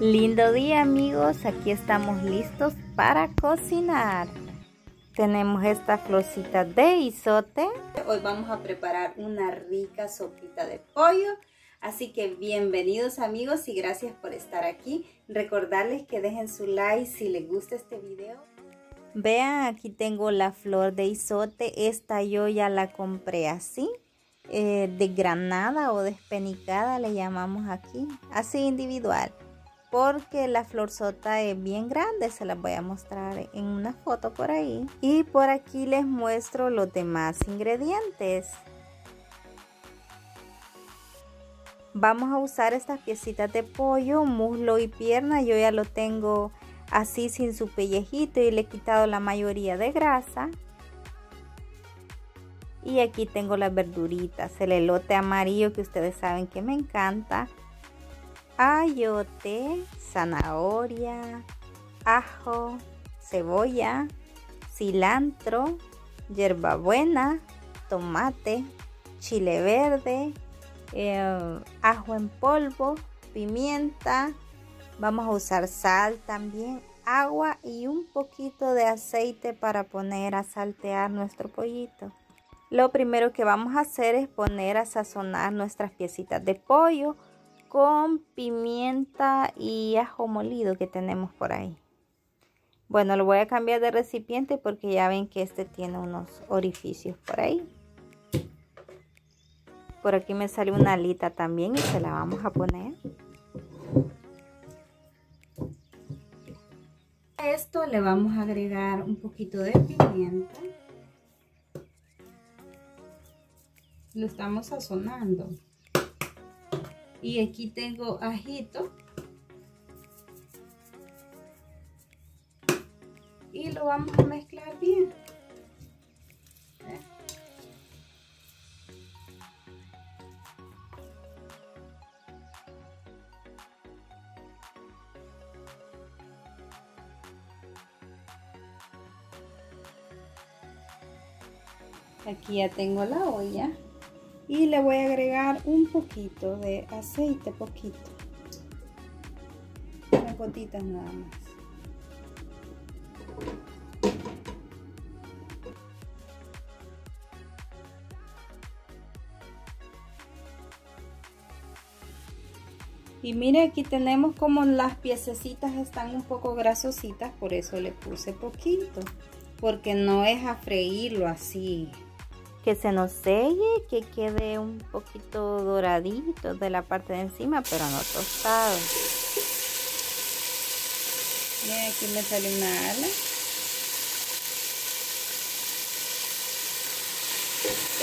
Lindo día amigos, aquí estamos listos para cocinar. Tenemos esta florcita de isote. Hoy vamos a preparar una rica sopita de pollo. Así que bienvenidos amigos y gracias por estar aquí. Recordarles que dejen su like si les gusta este video. Vean, aquí tengo la flor de isote. Esta yo ya la compré así. Eh, de granada o despenicada le llamamos aquí. Así individual porque la flor sota es bien grande, se las voy a mostrar en una foto por ahí. Y por aquí les muestro los demás ingredientes. Vamos a usar estas piecitas de pollo, muslo y pierna. Yo ya lo tengo así sin su pellejito y le he quitado la mayoría de grasa. Y aquí tengo las verduritas, el elote amarillo que ustedes saben que me encanta ayote, zanahoria, ajo, cebolla, cilantro, hierbabuena, tomate, chile verde, eh, ajo en polvo, pimienta, vamos a usar sal también, agua y un poquito de aceite para poner a saltear nuestro pollito. Lo primero que vamos a hacer es poner a sazonar nuestras piecitas de pollo con pimienta y ajo molido que tenemos por ahí. Bueno, lo voy a cambiar de recipiente porque ya ven que este tiene unos orificios por ahí. Por aquí me sale una alita también y se la vamos a poner. A esto le vamos a agregar un poquito de pimienta. Lo estamos sazonando y aquí tengo ajito. Y lo vamos a mezclar bien. Aquí ya tengo la olla y le voy a agregar un poquito de aceite, poquito. Unas gotitas nada más. Y mire aquí tenemos como las piececitas están un poco grasositas, por eso le puse poquito. Porque no es a freírlo así que se nos selle, que quede un poquito doradito de la parte de encima, pero no tostado. Miren, aquí me sale una ala.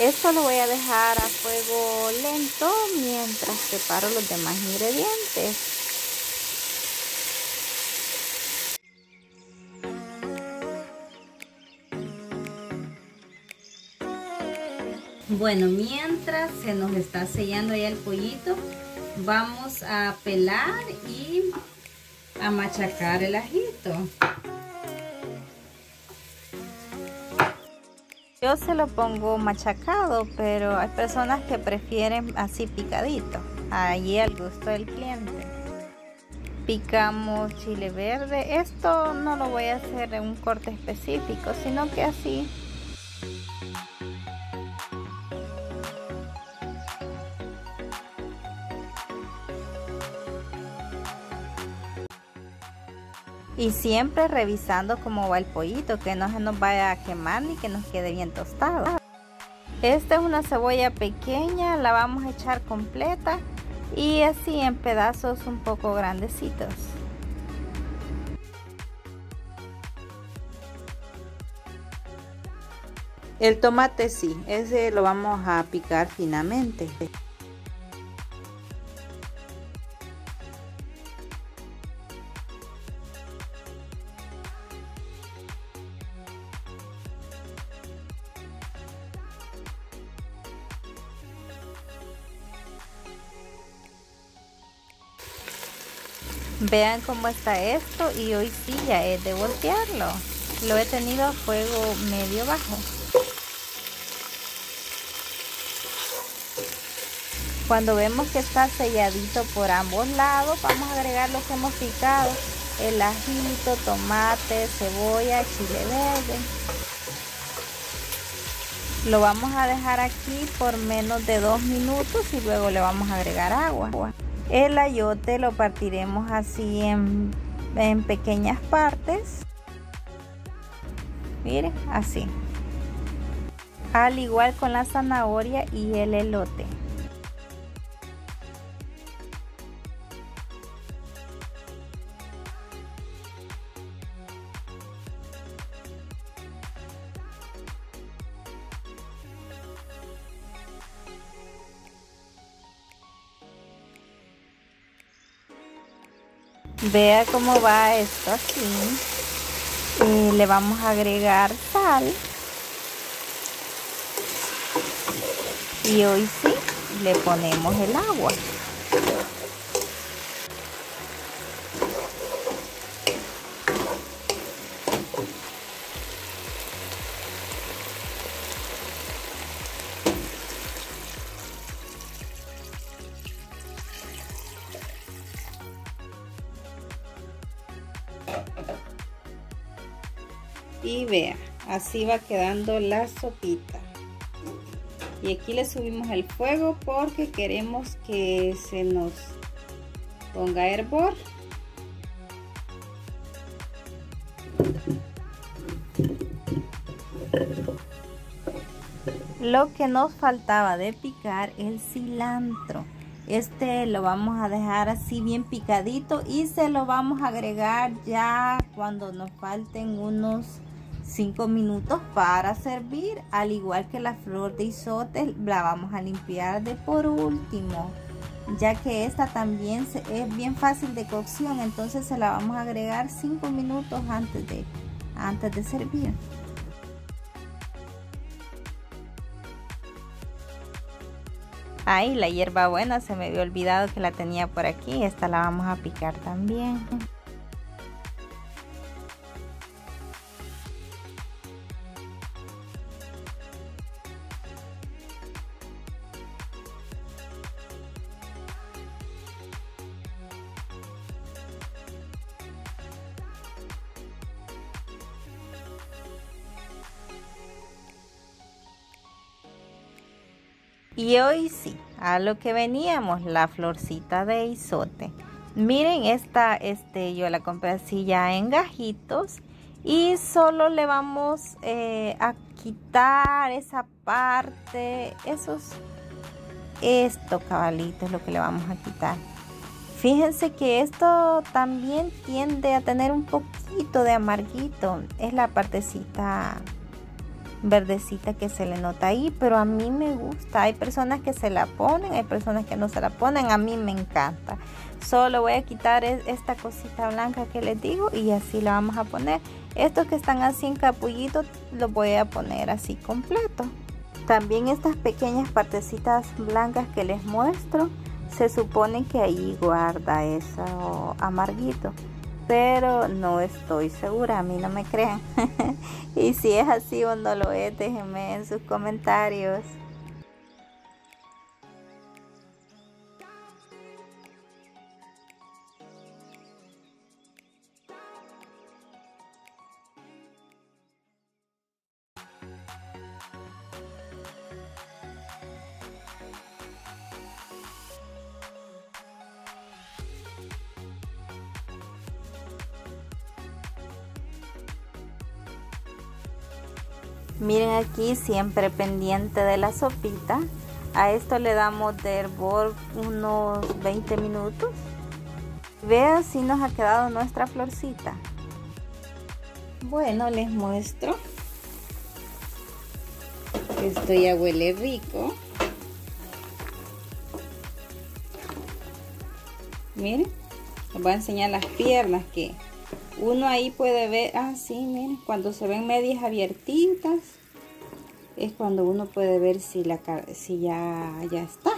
Esto lo voy a dejar a fuego lento mientras preparo los demás ingredientes. Bueno, mientras se nos está sellando ya el pollito, vamos a pelar y a machacar el ajito. Yo se lo pongo machacado, pero hay personas que prefieren así picadito, allí al gusto del cliente. Picamos chile verde, esto no lo voy a hacer en un corte específico, sino que así y siempre revisando cómo va el pollito, que no se nos vaya a quemar ni que nos quede bien tostado. Esta es una cebolla pequeña, la vamos a echar completa y así en pedazos un poco grandecitos. El tomate sí, ese lo vamos a picar finamente. Vean cómo está esto y hoy sí ya he de voltearlo. Lo he tenido a fuego medio bajo. Cuando vemos que está selladito por ambos lados, vamos a agregar lo que hemos picado. El ajito, tomate, cebolla, chile verde. Lo vamos a dejar aquí por menos de dos minutos y luego le vamos a agregar agua. El ayote lo partiremos así en, en pequeñas partes. Miren, así. Al igual con la zanahoria y el elote. Vea cómo va esto así. Eh, le vamos a agregar sal. Y hoy sí, le ponemos el agua. Así va quedando la sopita. Y aquí le subimos el fuego porque queremos que se nos ponga hervor. Lo que nos faltaba de picar el cilantro. Este lo vamos a dejar así bien picadito y se lo vamos a agregar ya cuando nos falten unos 5 minutos para servir al igual que la flor de isote la vamos a limpiar de por último ya que esta también es bien fácil de cocción entonces se la vamos a agregar 5 minutos antes de antes de servir Ay, la hierba buena se me había olvidado que la tenía por aquí. Esta la vamos a picar también. Y hoy sí, a lo que veníamos, la florcita de isote. Miren, esta este, yo la compré así ya en gajitos. Y solo le vamos eh, a quitar esa parte, esos, esto cabalito es lo que le vamos a quitar. Fíjense que esto también tiende a tener un poquito de amarguito. Es la partecita verdecita que se le nota ahí, pero a mí me gusta. Hay personas que se la ponen, hay personas que no se la ponen, a mí me encanta. Solo voy a quitar esta cosita blanca que les digo y así la vamos a poner. Estos que están así en capullitos los voy a poner así completo. También estas pequeñas partecitas blancas que les muestro, se supone que ahí guarda eso amarguito pero no estoy segura, a mí no me crean. y si es así o no lo es, déjenme en sus comentarios. Miren aquí siempre pendiente de la sopita. A esto le damos de hervor unos 20 minutos. Vean si nos ha quedado nuestra florcita. Bueno, les muestro. Esto ya huele rico. Miren, les voy a enseñar las piernas que uno ahí puede ver, ah miren, cuando se ven medias abiertitas, es cuando uno puede ver si, la, si ya, ya está.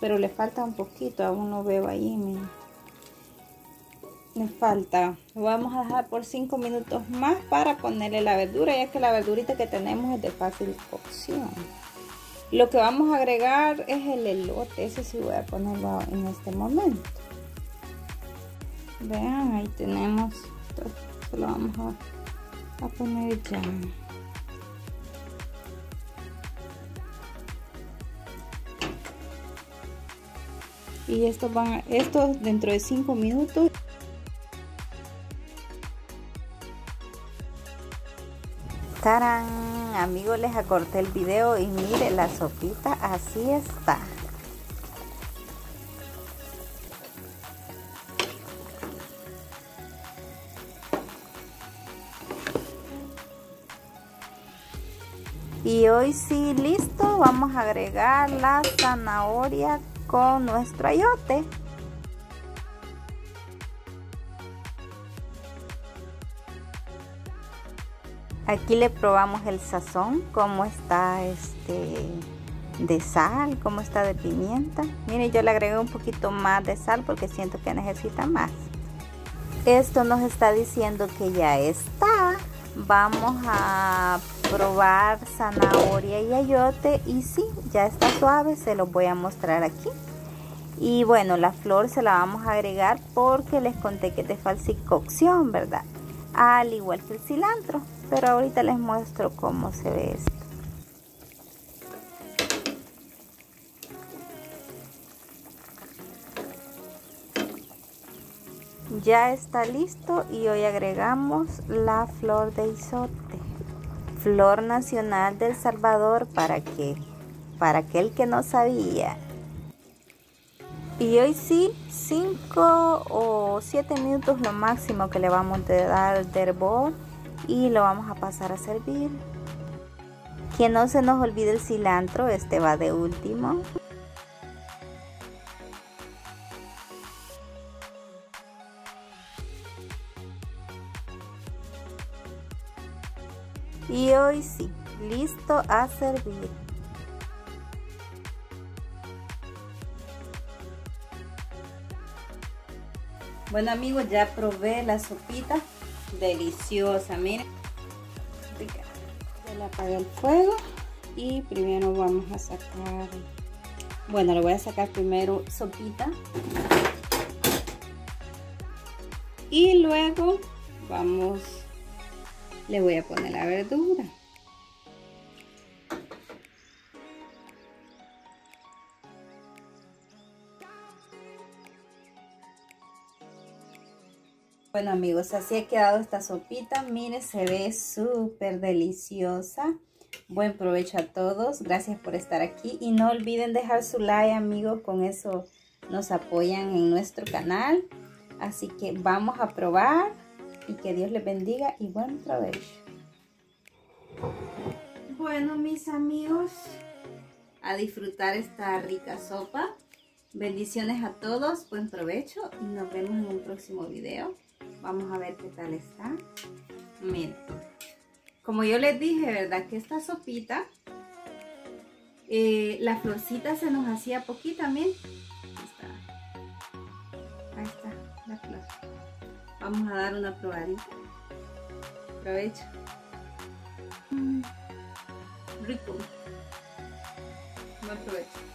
Pero le falta un poquito, aún no veo ahí, miren. Le falta, lo vamos a dejar por 5 minutos más para ponerle la verdura, ya que la verdurita que tenemos es de fácil cocción. Lo que vamos a agregar es el elote, ese sí voy a ponerlo en este momento. Vean, ahí tenemos, esto lo vamos a, a poner ya. y esto van esto dentro de 5 minutos ¡Tarán! Amigos, les acorté el video y mire la sopita, así está. Y hoy sí, listo, vamos a agregar la zanahoria con nuestro ayote. Aquí le probamos el sazón, cómo está este de sal, cómo está de pimienta. Miren, yo le agregué un poquito más de sal porque siento que necesita más. Esto nos está diciendo que ya está. Vamos a probar zanahoria y ayote y sí, ya está suave, se los voy a mostrar aquí. Y bueno, la flor se la vamos a agregar porque les conté que es de falsicocción, ¿verdad? Al igual que el cilantro pero ahorita les muestro cómo se ve esto ya está listo y hoy agregamos la flor de isote flor nacional del Salvador para que para aquel que no sabía y hoy sí 5 o 7 minutos lo máximo que le vamos a dar de hervor y lo vamos a pasar a servir. Que no se nos olvide el cilantro, este va de último. Y hoy sí, listo a servir. Bueno amigos, ya probé la sopita deliciosa, miren. Ya le apagué el fuego y primero vamos a sacar, bueno, le voy a sacar primero sopita. Y luego vamos, le voy a poner la verdura. Bueno amigos, así ha quedado esta sopita. Mire, se ve súper deliciosa. Buen provecho a todos. Gracias por estar aquí. Y no olviden dejar su like amigos. Con eso nos apoyan en nuestro canal. Así que vamos a probar. Y que Dios les bendiga y buen provecho. Bueno mis amigos, a disfrutar esta rica sopa. Bendiciones a todos, buen provecho y nos vemos en un próximo video. Vamos a ver qué tal está. Miren. Como yo les dije, ¿verdad? Que esta sopita, eh, la florcita se nos hacía poquita, miren. Vamos a dar una probadita. Aprovecho. Mm, rico. Buen provecho.